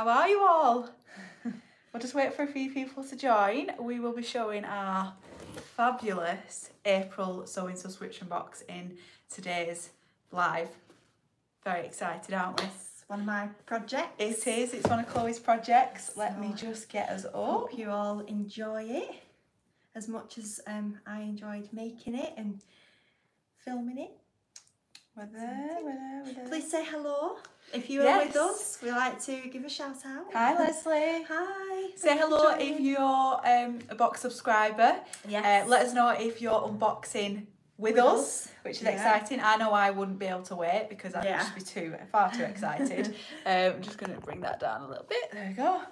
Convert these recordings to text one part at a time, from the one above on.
How are you all? we'll just wait for a few people to join. We will be showing our fabulous April sewing subscription box in today's live. Very excited, aren't we? It's one of my projects. It is, it's one of Chloe's projects. Let me just get us up. Hope you all enjoy it as much as um, I enjoyed making it and filming it. We're there, we're there, we're there. Please say hello if you are Yes. with us. We like to give a shout out. Hi Leslie. Hi. Say hello if you're um, a box subscriber. Yes. Uh, let us know if you're unboxing with, With us, us, which is yeah. exciting. I know I wouldn't be able to wait because I'd Yeah. just be too far too excited. um, I'm just going to bring that down a little bit. There we go.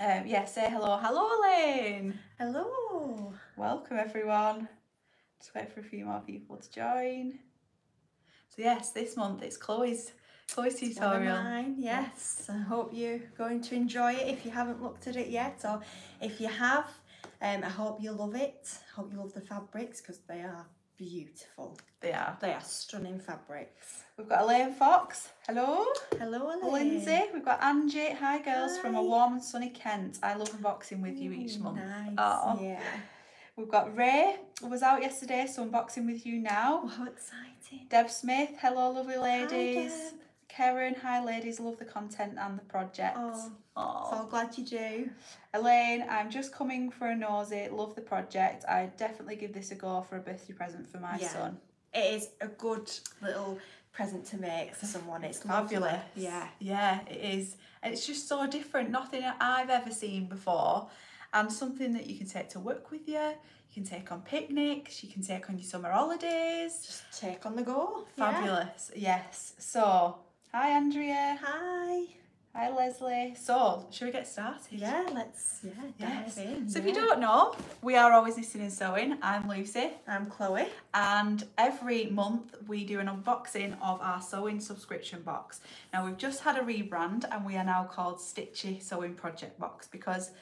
Um, yeah, say hello. Hello, Elaine. Hello. Welcome, everyone. Just wait for a few more people to join. So yes, this month it's Chloe's Chloe's tutorial. mine, yes. I hope you're going to enjoy it if you haven't looked at it yet, or if you have, um, I hope you love it. I hope you love the fabrics because they are beautiful. They are. They are stunning fabrics. We've got Elaine Fox. Hello. Hello, Elaine. Lindsay, we've got Angie. Hi, girls, from a warm and sunny Kent. I love unboxing with you each month. Nice. Oh. Yeah. We've got Ray, was out yesterday, so unboxing with you now. Oh, how exciting. Deb Smith, hello, lovely ladies. Hi. Karen, hi, ladies, love the content and the project. Oh, so glad you do. Elaine, I'm just coming for a nosy, love the project. I'd definitely give this a go for a birthday present for my Yeah. son. It is a good little present to make for someone. It's. Fabulous. Yeah. Yeah, it is. And it's just so different, nothing I've ever seen before. And something that you can take to work with you, you can take on picnics, you can take on your summer holidays. Just take on the go. Yeah. Fabulous. Yes. So, hi Andrea. Hi. Hi Leslie. So, should we get started? Yeah, let's yeah, Yes. in. So if you don't know, we are always knitting and sewing. I'm Lucy. I'm Chloe. and every month we do an unboxing of our sewing subscription box. Now we've just had a rebrand and we are now called Stitchy Sewing Project Box because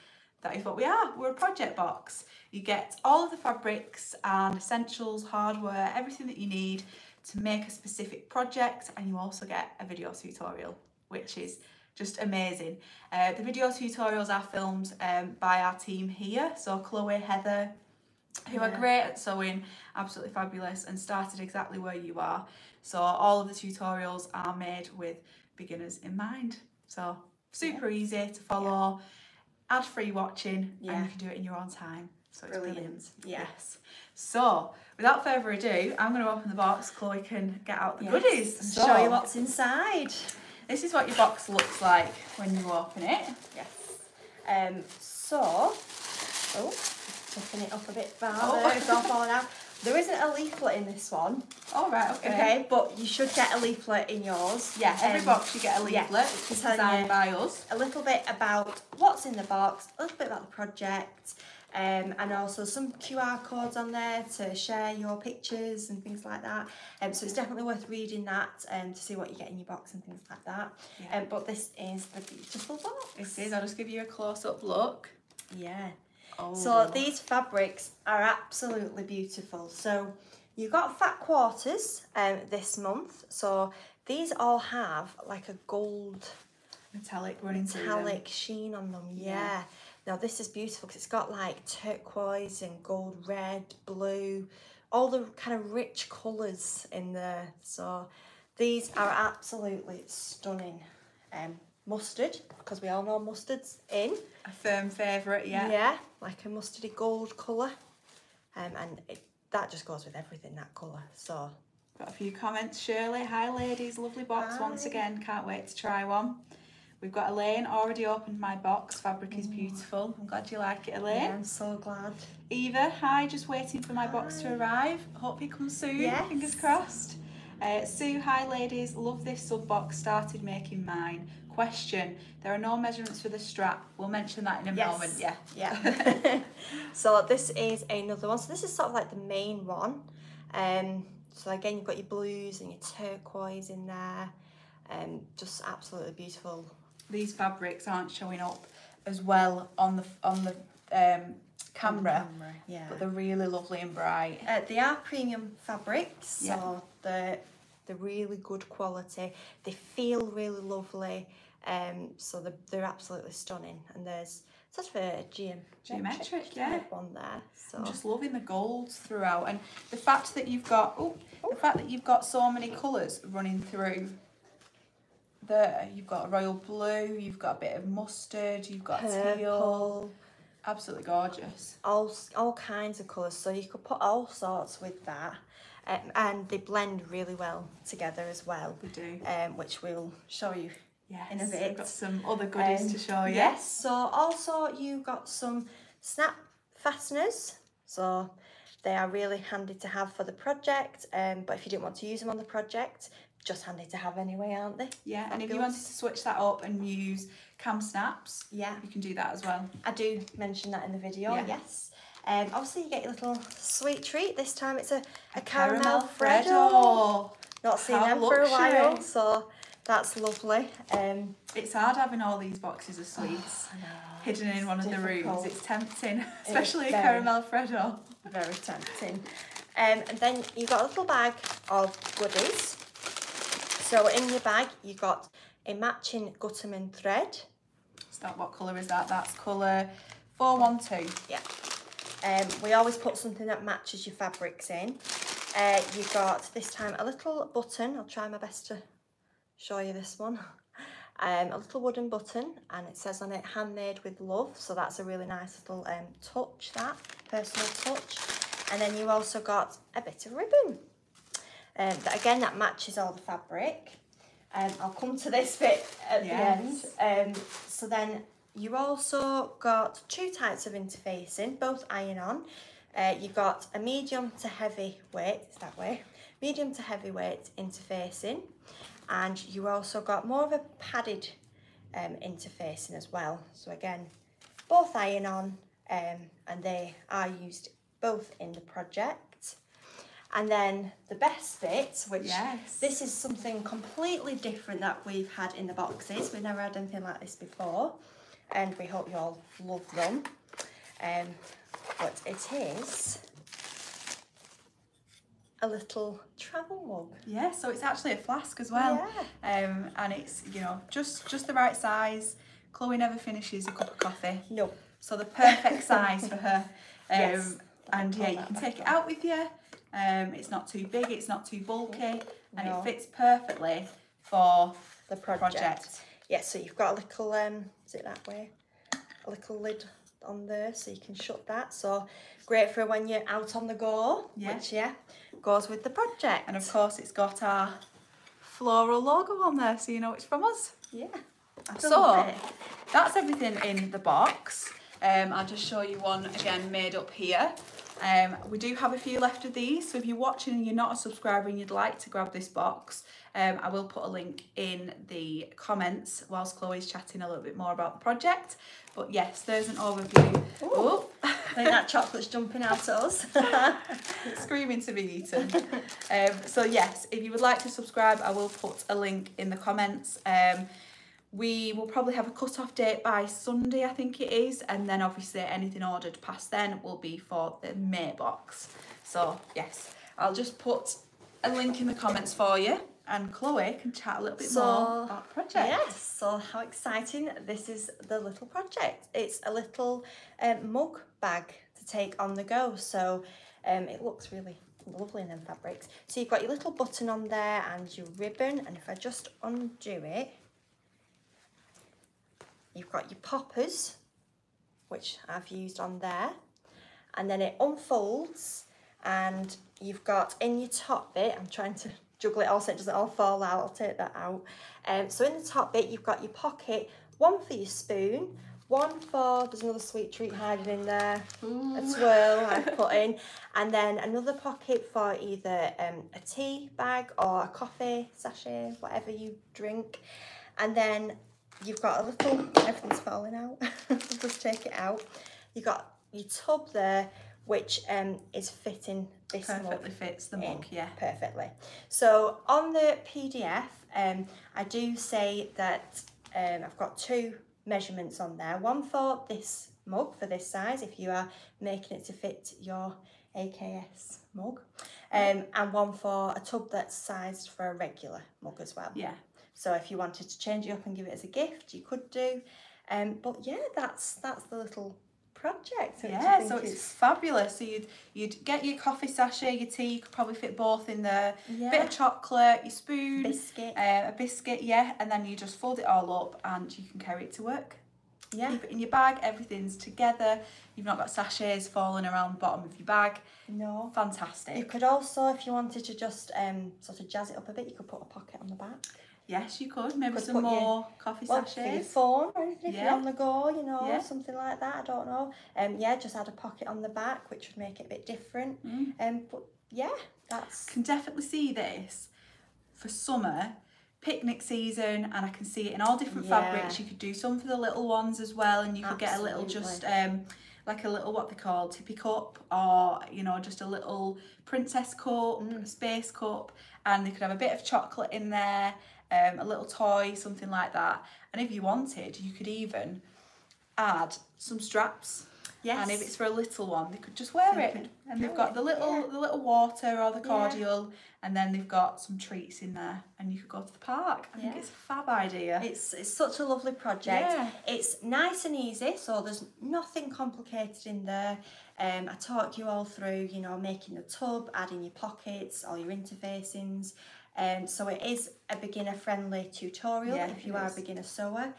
that is what we are. We're a project box. You get all of the fabrics and essentials, hardware, everything that you need to make a specific project and you also get a video tutorial which is just amazing. Uh, the video tutorials are filmed um, by our team here, so Chloe, Heather, who are great at sewing, absolutely fabulous, and started exactly where you are. So all of the tutorials are made with beginners in mind. So super easy to follow, ad free watching, and Yeah. you can do it in your own time. So it's brilliant. Brilliant. Yeah. Yes. So without further ado, I'm going to open the box. Chloe can get out the Yes, goodies. and So, show you what's inside. This is what your box looks like when you open it. Yes. Um. So, oh, picking it up a bit farther. Oh. It's all falling out. There isn't a leaflet in this one, All right. Okay. okay? But you should get a leaflet in yours. Yeah. Every Um, box you get a leaflet, is telling designed by us. a little bit about what's in the box, a little bit about the project, um, and also some QR codes on there to share your pictures and things like that. Um, so it's definitely worth reading that um, to see what you get in your box and things like that. Yeah. Um, but this is the beautiful box. This is. I'll just give you a close up look. Yeah. Oh. So these fabrics are absolutely beautiful. So you've got fat quarters um, this month. So these all have like a gold metallic running metallic sheen on them. Yeah. Yeah. Now this is beautiful because it's got like turquoise and gold, red, blue, all the kind of rich colours in there. So these are absolutely stunning. Um, mustard because we all know mustard's in. A firm favourite. Yeah. Yeah, like a mustardy gold colour. Um, and it, that just goes with everything, that colour. So Got a few comments. Shirley, hi ladies, lovely box once again. Can't wait to try one. We've got Elaine, already opened my box. Fabric is beautiful. I'm glad you like it, Elaine. yeah, I'm so glad. Eva, hi, just waiting for my box to arrive. Hope it comes soon, fingers crossed. Uh, Sue, hi ladies, love this sub box, started making mine. Question, there are no measurements for the strap. We'll mention that in a Yes. moment, yeah. Yeah. so this is another one. So this is sort of like the main one. Um, so again, you've got your blues and your turquoise in there. Um, just absolutely beautiful. These fabrics aren't showing up as well on the on the um, camera, Yeah. but they're really lovely and bright. Uh, they are premium fabrics, so Yeah. they're, they're really good quality. They feel really lovely. Um, so they're, they're absolutely stunning. And there's sort of a geometric, Geometric, yeah. one there. So I'm just loving the golds throughout, and the fact that you've got oh, the fact that you've got so many colours running through. There, you've got royal blue, you've got a bit of mustard, you've got teal, purple, absolutely gorgeous. all all kinds of colours. So you could put all sorts with that, um, and they blend really well together as well. We do. Um, which we'll show you Yes, in a We've bit. got some other goodies Um, to show you. Yes. So also you got some snap fasteners. So they are really handy to have for the project. Um, but if you didn't want to use them on the project, just handy to have anyway, aren't they? Yeah, and if you wanted to switch that up and use KAM snaps, Yeah. you can do that as well. I do mention that in the video. Yeah. Yes. Um, obviously you get your little sweet treat. This time it's a, a, caramel, Freddo. Freddo. Not seen How them for a while, so that's lovely. Um, It's hard having all these boxes of sweets I know, hidden in it's one of the rooms. It's tempting, especially a very. caramel Freddo. very tempting. Um, and then you've got a little bag of goodies. So in your bag you've got a matching Gutermann thread. What colour is that? That's colour four one two. Yeah. Um, we always put something that matches your fabrics in. Uh, you got this time a little button. I'll try my best to show you this one. Um, a little wooden button and it says on it handmade with love. So that's a really nice little um, touch that, personal touch. And then you also got a bit of ribbon. Um, that again, that matches all the fabric. Um, I'll come to this bit at Yes. the end. Um, so then you also got two types of interfacing, both iron on. Uh, you got a medium to heavy weight, it's that way, medium to heavyweight interfacing. And you also got more of a padded um, interfacing as well. So again, both iron on um, and they are used both in the project. And then the best bit, which Yes. this is something completely different that we've had in the boxes. We've never had anything like this before, and we hope you all love them. Um, but it is a little travel mug. Yeah, so it's actually a flask as well. Um, and it's you know just just the right size. Chloe never finishes a cup of coffee, No, so the perfect size for her. Um, Yes. And yeah, you can take it out with you. Um, it's not too big, it's not too bulky, and it fits perfectly for the project. project. Yeah, so you've got a little um, is it that way? A little lid on there, so you can shut that. So great for when you're out on the go. Yeah. Which yeah, goes with the project. And of course, it's got our floral logo on there, so you know it's from us. yeah. So it. that's everything in the box. Um, I'll just show you one again made up here. Um, we do have a few left of these, so if you're watching and you're not a subscriber and you'd like to grab this box, um, I will put a link in the comments whilst Chloe's chatting a little bit more about the project. But yes, there's an overview. Oh, I think that chocolate's jumping out at us. screaming to be eaten. um, so yes, if you would like to subscribe, I will put a link in the comments. Um, we will probably have a cut-off date by Sunday, I think it is, and then obviously anything ordered past then will be for the May box. So yes, I'll just put a link in the comments for you, and Chloe can chat a little bit So, more about the project. Yes, so how exciting. This is the little project. It's a little um, mug bag to take on the go. So um, it looks really lovely in them fabrics. So you've got your little button on there and your ribbon. And if I just undo it, you've got your poppers, which I've used on there. And then it unfolds and you've got in your top bit, I'm trying to juggle it all so it doesn't all fall out, I'll take that out. Um, so in the top bit, you've got your pocket, one for your spoon, one for, there's another sweet treat hiding in there, a twirl I've put in, and then another pocket for either um, a tea bag or a coffee sachet, whatever you drink. And then you've got a little, everything's falling out, just take it out. You've got your tub there, which um, is fitting this Perfectly fits the mug, yeah. perfectly. So on the PDF, um, I do say that um, I've got two measurements on there. One for this mug for this size, if you are making it to fit your AKS mug, um, and one for a tub that's sized for a regular mug as well. Yeah. So if you wanted to change it up and give it as a gift, you could do. Um, but yeah, that's that's the little project. Yeah, so it's fabulous. So you'd you'd get your coffee sachet, your tea. You could probably fit both in there. yeah, Bit of chocolate, your spoon, biscuit. uh, a biscuit, yeah, and then you just fold it all up and you can carry it to work. yeah, Keep it in your bag. Everything's together. You've not got sachets falling around the bottom of your bag. no. Fantastic. You could also, if you wanted to just um sort of jazz it up a bit, you could put a pocket on the back. Yes, you could. Maybe Could some put your- more coffee Well, for your phone or anything if Yeah. you're on the go, you know, Yeah. something like that. I don't know. Um, yeah, just add a pocket on the back, which would make it a bit different. Mm. Um, but yeah, that's Can definitely see this for summer picnic season and I can see it in all different Yeah. fabrics. You could do some for the little ones as well and you could get a little just um like a little what they call tippy cup or you know just a little princess cup, Mm. space cup and they could have a bit of chocolate in there, um, a little toy, something like that. And if you wanted, you could even add some straps yes. and if it's for a little one, they could just wear it. could And they've got the little yeah. the little water or the Yeah. cordial, and then they've got some treats in there, and you could go to the park. I think it's a fab idea. It's it's such a lovely project. Yeah. It's nice and easy, so there's nothing complicated in there. Um, I talk you all through, you know, making the tub, adding your pockets, all your interfacings. Um, so it is a beginner friendly tutorial Yeah, if you are a beginner sewer.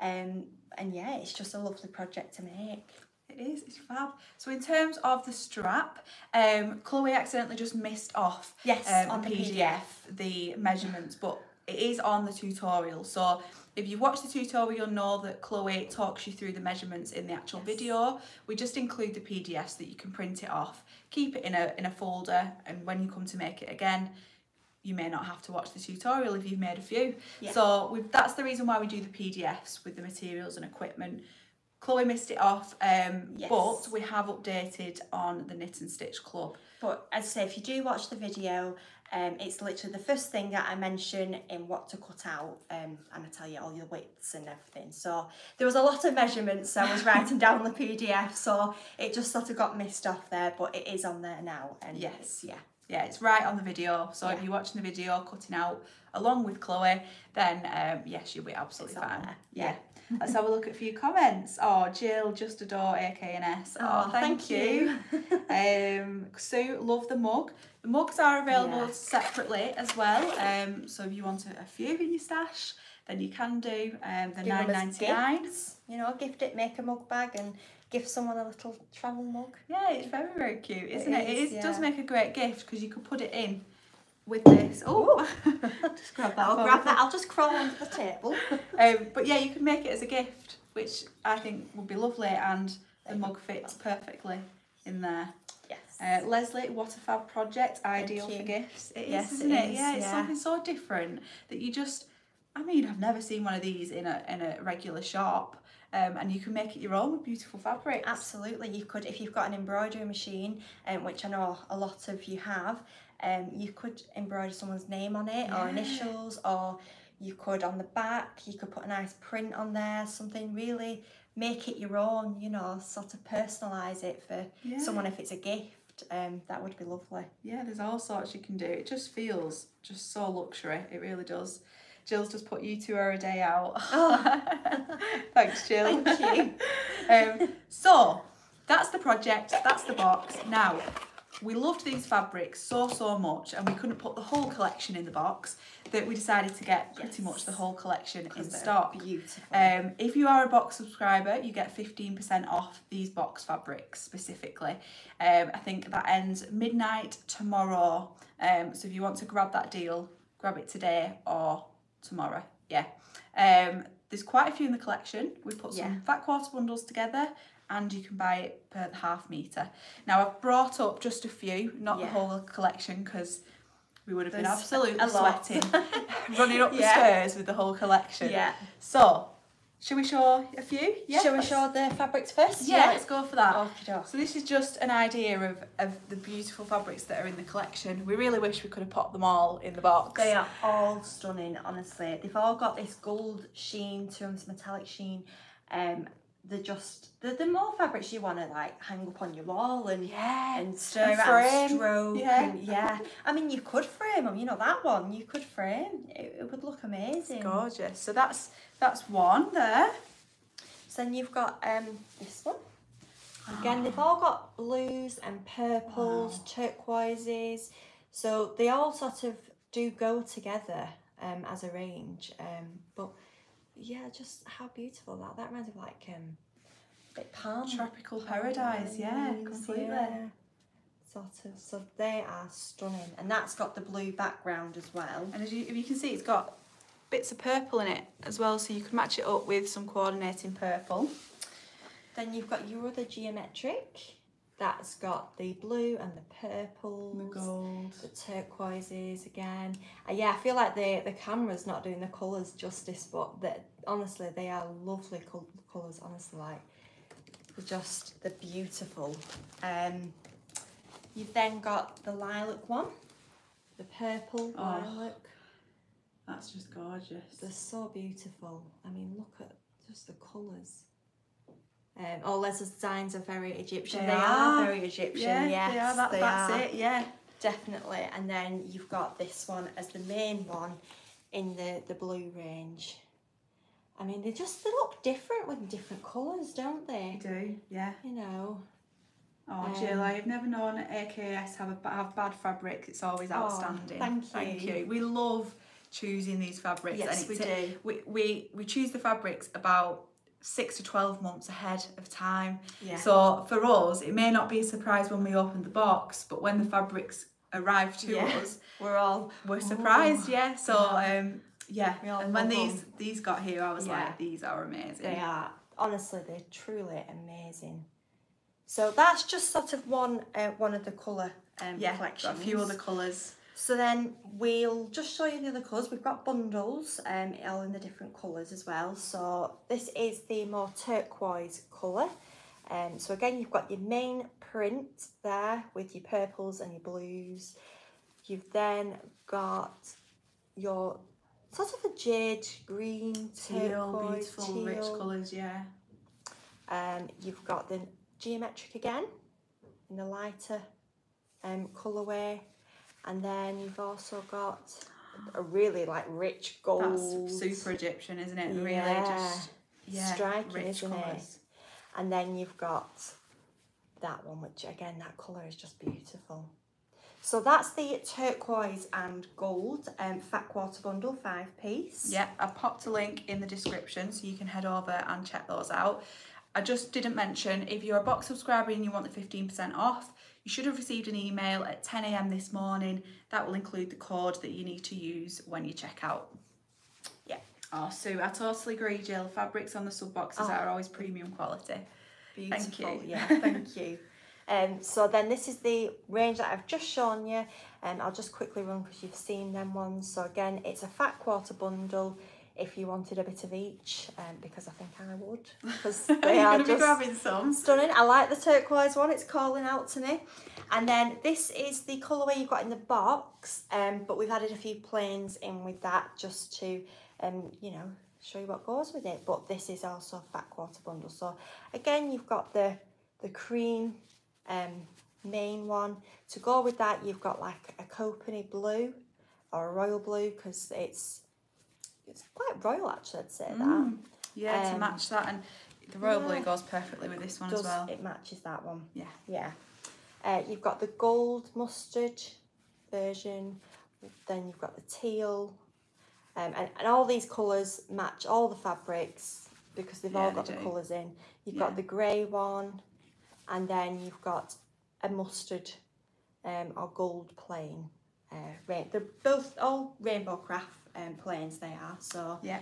Um, and yeah, it's just a lovely project to make. It is. It's fab. So in terms of the strap, um, Chloe accidentally just missed off Yes, um, on the the PDF, the measurements, but it is on the tutorial. So if you watch the tutorial, you'll know that Chloe talks you through the measurements in the actual Yes. video. We just include the PDFs so that you can print it off, keep it in a in a folder, and when you come to make it again, you may not have to watch the tutorial if you've made a few. Yeah. So we've, that's the reason why we do the PDFs with the materials and equipment. Chloe missed it off, um, Yes. but we have updated on the Knit and Stitch Club. But as I say, if you do watch the video, um, it's literally the first thing that I mention in what to cut out, um, and I tell you all your widths and everything. So there was a lot of measurements I was writing down the PDF, so it just sort of got missed off there, but it is on there now. And Yes. yeah, Yeah, it's right on the video. So if you're watching the video, cutting out along with Chloe, then um, yes, you'll be absolutely It's fine. there, Yeah. Let's have a look at a few comments. Oh, Jill, just adore AKNS. Oh, Oh, thank, thank you. um, Sue, love the mug. The mugs are available Yeah. separately as well. Um, so if you want a, a few in your stash, then you can do. Um, Give nine ninety nine. you know, gift it, make a mug bag, and give someone a little travel mug. Yeah, it's very very cute, isn't it? is, It is, does yeah. make a great gift because you could put it in with this. Oh, just grab that. I'll grab that. I'll just crawl under the table. Um, but yeah, you can make it as a gift, which I think would be lovely, and the mug fits perfectly in there. Yes. Uh, Leslie, what a fab project, ideal for gifts. It is, Yes, isn't it it? is, Yeah, it's yeah. something so different that you just. I mean, I've never seen one of these in a in a regular shop, um, and you can make it your own with beautiful fabrics. Absolutely, you could if you've got an embroidery machine, um, which I know a lot of you have. Um, you could embroider someone's name on it or initials, or you could on the back. You could put a nice print on there, something really make it your own. You know, sort of personalise it for Yeah. someone if it's a gift. Um, that would be lovely. Yeah, there's all sorts you can do. It just feels just so luxury. It really does. Jill's just put you two are a day out. Thanks, Jill. Thank you. um, so that's the project. That's the box. Now we loved these fabrics so so much, and we couldn't put the whole collection in the box. That we decided to get pretty Yes. much the whole collection in stock. Beautiful. Um, if you are a box subscriber, you get 15% off these box fabrics specifically. Um, I think that ends midnight tomorrow. Um, so if you want to grab that deal, grab it today or tomorrow. Yeah. Um, there's quite a few in the collection. We put some Yeah. fat quarter bundles together and you can buy it per the half metre. Now I've brought up just a few, not the whole collection because we would have been absolutely sweating running up the stairs with the whole collection. yeah. So, shall we show a few? Yeah. Shall we show the fabrics first? Yeah, let's go for that. Okie doke. So this is just an idea of, of the beautiful fabrics that are in the collection. We really wish we could have popped them all in the box. They are all stunning, honestly. They've all got this gold sheen to them, this metallic sheen. Um, they're just the the more fabrics you want to like hang up on your wall and Yeah, and stir and stroke Yeah. and yeah. I mean, you could frame them. You know that one. You could frame. It, it would look amazing. gorgeous. So that's that's one there. So then you've got um this one. Again, they've all got blues and purples, turquoises. So they all sort of do go together um, as a range. Um, but yeah, just how beautiful that. That reminds me of like um, a bit palm. Tropical paradise, yeah, leaves, completely. yeah. Sort of. So they are stunning. And that's got the blue background as well. And as you, if you can see, it's got bits of purple in it as well, so you can match it up with some coordinating purple. Then you've got your other geometric. That's got the blue and the purples. gold. the turquoises again. Uh, yeah, I feel like the the camera's not doing the colours justice, but that honestly they are lovely col- colours. Honestly, like they're just they're beautiful. Um, you've then got the lilac one, the purple Oh. lilac. That's just gorgeous. They're so beautiful. I mean, look at just the colours. Um, all Les designs are very Egyptian. They They, are. are. very Egyptian. yeah, yes, they are. That, they that's are. it. Yeah. Definitely. And then you've got this one as the main one in the, the blue range. I mean, they just they look different with different colours, don't They they? do. Yeah. You know. Oh, Um, Jill, I've never known AKS have a, have bad fabric. It's always Oh, outstanding. thank Thank you. Thank you. We love choosing these fabrics. Yes, and we do. We, we we choose the fabrics about six to twelve months ahead of time. Yeah. So for us, it may not be a surprise when we open the box, but when the fabrics arrive to Yeah. us, We're all we're surprised. Yeah. So Yeah. um yeah, and when these these got here, I was Yeah. like, these are amazing. they are honestly they're truly amazing. So that's just sort of one uh, one of the colour um, Yeah, collections. a few other colours. So then we'll just show you the other colours. We've got bundles, um, all in the different colours as well. So this is the more turquoise colour. Um, so again, you've got your main print there with your purples and your blues. You've then got your sort of a jade green, Teal, beautiful, rich colours, yeah. Um, you've got the geometric again in the lighter um, colourway, and then you've also got a really like rich gold. That's super Egyptian, isn't it? Really just yeah, Striking, isn't it? And then you've got that one, which again, that colour is just beautiful. So that's the turquoise and gold um, fat quarter bundle, five piece. Yeah, I've popped a link in the description so you can head over and check those out. I just didn't mention if you're a box subscriber and you want the 15% off, you should have received an email at 10 a.m. this morning. That will include the code that you need to use when you check out. Yeah. Oh, Sue, I totally agree, Jill. Fabrics on the sub boxes Oh. are always premium quality. Beautiful. Thank you. Yeah, thank you. Um, so then this is the range that I've just shown you. and I'll just quickly run because you've seen them ones. So again, it's a fat quarter bundle if you wanted a bit of each, um, because I think I would. Because they are be just grabbing some. stunning. I like the turquoise one, it's calling out to me. And then this is the colourway you've got in the box, um, but we've added a few plains in with that just to, um, you know, show you what goes with it. But this is also a fat quarter bundle. So again, you've got the, the cream um, main one. To go with that, you've got like a Copenhagen blue or a royal blue because it's it's quite royal actually, I'd say that. Mm, Yeah, to Um, match that. And the royal blue goes perfectly with this one Does as well. it matches that one? Yeah. Yeah. Uh, you've got the gold mustard version, then you've got the teal, um, and, and all these colours match all the fabrics because they've all got they the do. colours in. You've Yeah. got the grey one, and then you've got a mustard um, or gold plain. Uh, they're both all rainbow craft um, plains they are, so Yeah.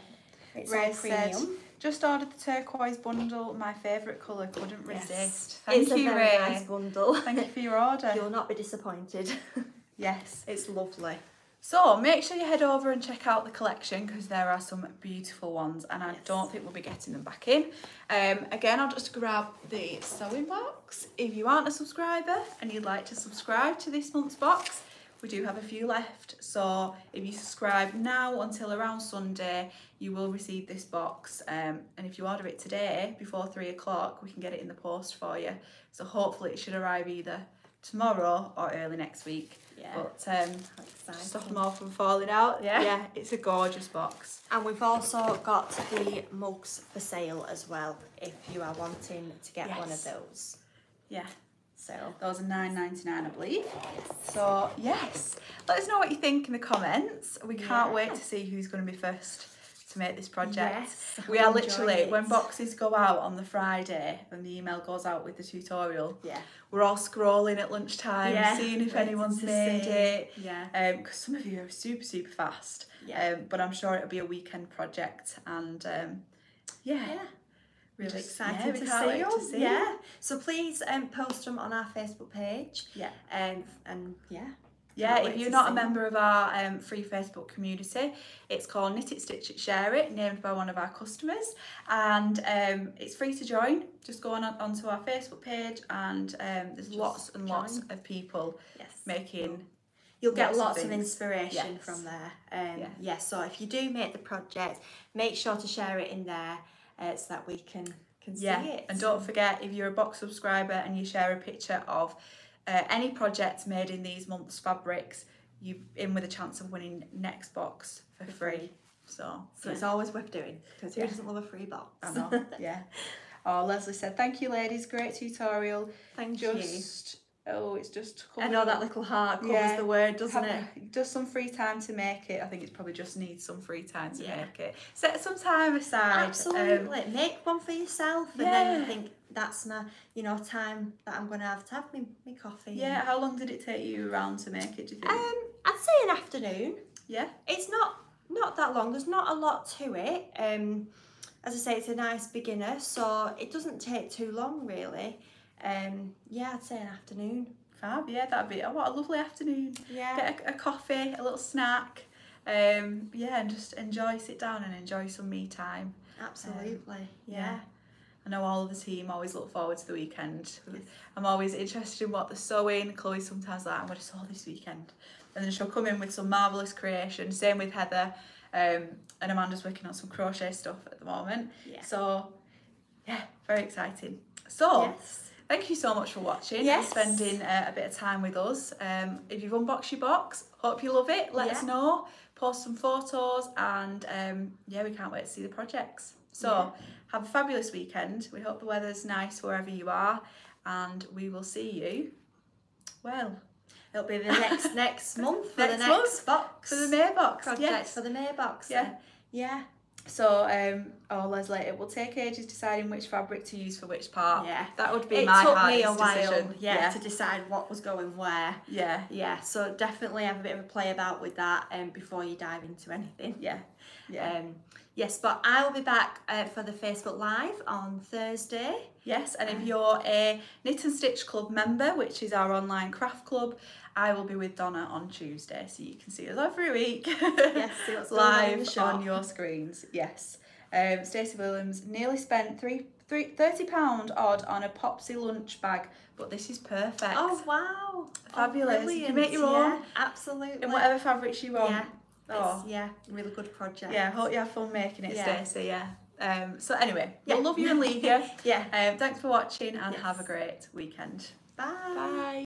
it's Ray said, premium. just ordered the turquoise bundle, my favourite colour, couldn't Yes. resist. Thank it's you, a very Ray. nice bundle. Thank you for your order. You'll not be disappointed. Yes. it's lovely. So make sure you head over and check out the collection because there are some beautiful ones and I Yes. don't think we'll be getting them back in. Um, again, I'll just grab the sewing box. If you aren't a subscriber and you'd like to subscribe to this month's box, we do have a few left. So if you subscribe now until around Sunday, you will receive this box. Um, and if you order it today before three o'clock, we can get it in the post for you. So hopefully it should arrive either tomorrow or early next week. Yeah. But um, stop them all from falling out. Yeah. yeah, it's a gorgeous box. And we've also got the mugs for sale as well if you are wanting to get one of those. Yeah, So those are nine ninety nine, I believe. So yes, let us know what you think in the comments. We can't Yeah. wait to see who's going to be first to make this project. Yes, we are literally enjoying when boxes go out on the Friday and the email goes out with the tutorial. yeah, We're all scrolling at lunchtime, Yeah, seeing if waiting anyone's made see. it. yeah, Because some of you are super super fast. yeah. Um, but I'm sure it'll be a weekend project and um, yeah, yeah. Really Just excited we to see you. to see. Yeah. So please um, post them on our Facebook page. Yeah. And and yeah. Yeah, if you're not a member of our um, free Facebook community, it's called Knit It, Stitch It, Share It, named by one of our customers. And um, it's free to join. Just go on onto our Facebook page, and um, there's Just lots and lots of people Yes. making. You'll get lots of lots of, inspiration Yes. from there. Um, Yeah. yeah. So if you do make the project, make sure to share it in there uh, so that we can can Yeah, see it. and don't forget if you're a box subscriber and you share a picture of uh, any projects made in these months' fabrics, you're in with a chance of winning next box for free. So, So yeah. it's always worth doing because Yeah. who doesn't love a free box? I know, yeah. Oh, Leslie said, thank you, ladies. Great tutorial. Thank you. Oh, it's just. I know that little heart covers Yeah. the word, doesn't Have- it? Just some free time to make it. I think it's probably just needs some free time to Yeah. make it. Set some time aside. um, Absolutely. Make one for yourself and then you think that's my, you know, time that I'm going to have to have me, my coffee. yeah. How long did it take you around to make it? Do you think? Um, I'd say an afternoon. yeah. It's not not that long. There's not a lot to it. Um, as I say, it's a nice beginner, so it doesn't take too long really. Um, yeah, I'd say an afternoon. Fab. Yeah, that'd be. Oh, what a lovely afternoon. Yeah. Get a, a coffee, a little snack. Um, yeah, and just enjoy, sit down and enjoy some me time. Absolutely. yeah. yeah. I know all of the team always look forward to the weekend. I'm always interested in what they're sewing. Chloe's sometimes like, I'm going to sew this weekend. And then she'll come in with some marvellous creation. Same with Heather. Um, and Amanda's working on some crochet stuff at the moment. Yeah. So, yeah, very exciting. So, Yes. Thank you so much for watching Yes. and spending uh, a bit of time with us. Um, if you've unboxed your box, hope you love it. Let us know. Post some photos, and um, yeah, we can't wait to see the projects. So, Yeah. have a fabulous weekend. We hope the weather's nice wherever you are, and we will see you. Well, It'll be the next next month for Next the next month box for the May box. project Yes. for the May box. Yeah. Yeah. So, um, oh Leslie, it will take ages deciding which fabric to use for which part. Yeah. That would be It my took me a while, yeah, yeah, to decide what was going where. yeah, Yeah, so definitely have a bit of a play about with that um, before you dive into anything. yeah, yeah. Um, yes, but I will be back uh, for the Facebook Live on Thursday. Yes, and if you're a Knit and Stitch Club member, which is our online craft club, I will be with Donna on Tuesday, so you can see us every week. Yes, see what's going on live on your screens. Yes. Um, Stacey Williams nearly spent three, three, 30 pound odd on a Popsy lunch bag, but this is perfect. Oh wow! Fabulous. Oh, You can make your brilliant. own. Yeah, absolutely. in whatever fabrics you want. Yeah. Oh. Yeah, really good project. Yeah, hope you have fun making it, Yeah. Stacey. Yeah. Um, so anyway, Yeah. we'll love you and leave you. yeah. Um, thanks for watching and Yes. have a great weekend. Bye. Bye.